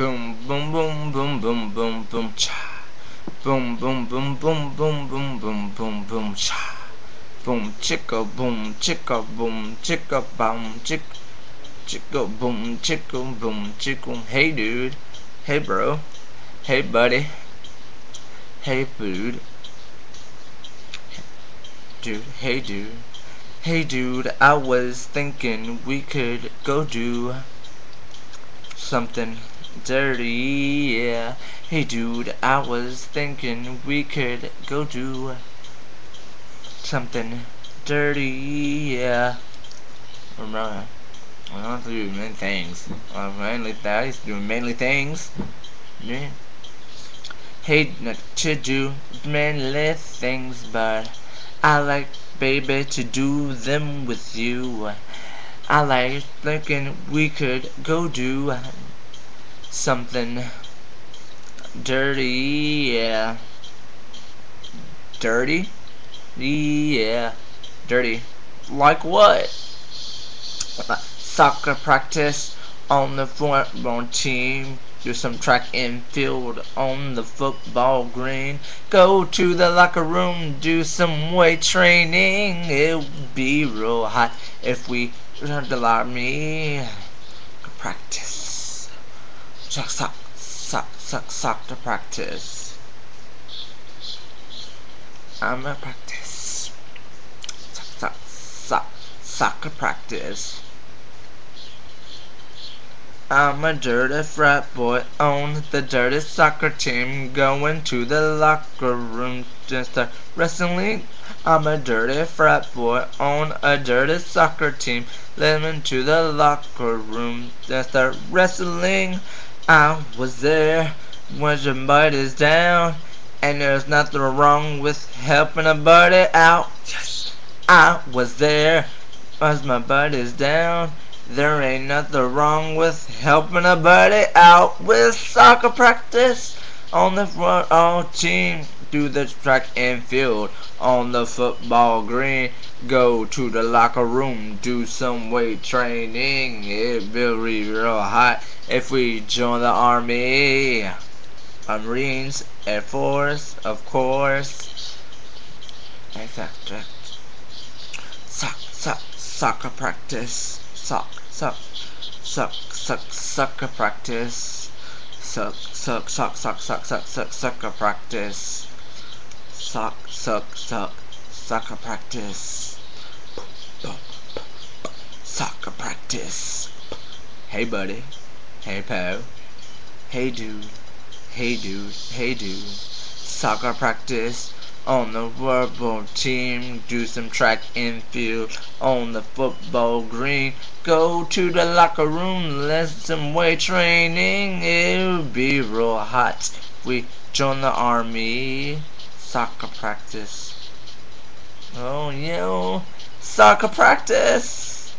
Boom, boom, boom, boom, boom, boom, boom, cha. Boom, boom, boom, boom, boom, boom, boom, boom, boom, cha. Boom, chicka, boom, chicka, boom, chicka, boom, chick, chicka, boom, chicka, boom, chicka. Hey, dude. Hey, bro. Hey, buddy. Hey, dude. Dude, hey, dude. Hey, dude, I was thinking we could go do something dirty, yeah. Hey dude, I was thinking we could go do something dirty, yeah. Remember, I don't do many things. Uh, mainly that, he's doing mainly things. Yeah. Hate not to do mainly things, but I like, baby, to do them with you. I like thinking we could go do something dirty, yeah. Dirty? Yeah. Dirty. Like what? Soccer practice on the football team. Do some track and field on the football green. Go to the locker room, do some weight training. It would be real hot if we learned to like me. Practice. Suck, suck, suck, suck, suck to practice. I'm a practice. Suck, suck, suck, soccer practice. I'm a dirty frat boy on the dirty soccer team. Going to the locker room just start wrestling. I'm a dirty frat boy on a dirty soccer team. Living to the locker room just start wrestling. I was there when your buddy's down. And there's nothing wrong with helping a buddy out. Yes, I was there as my buddy's down. There ain't nothing wrong with helping a buddy out with soccer practice on the football team. Do the track and field on the football green. Go to the locker room, do some weight training. It will be real hot if we join the army. Marines, Air Force, of course. Exactly. Sock, sock, soccer practice. Sock, suck, suck, suck, sucker practice. Suck, suck, suck, suck, suck, suck, suck, sucker practice. Suck, suck, suck, soccer practice. Soccer practice. Hey, buddy. Hey, pal. Hey, dude. Hey, dude. Hey, dude. Soccer practice on the football team, do some track and field on the football green. Go to the locker room, let some weight training. It'll be real hot. We join the army. Soccer practice. Oh, yeah. Soccer practice.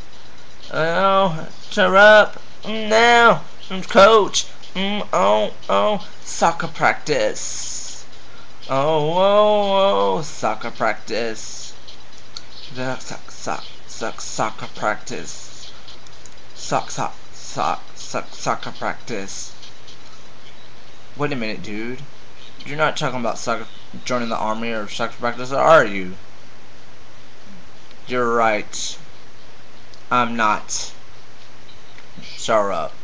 Oh, cheer up. Now, coach. Mm, oh, oh, soccer practice. Oh, oh, oh, soccer practice. Suck, suck, suck, suck, soccer practice. Suck, suck, suck, suck, soccer practice. Wait a minute, dude. You're not talking about soccer, joining the army or soccer practice, are you? You're right. I'm not. Up.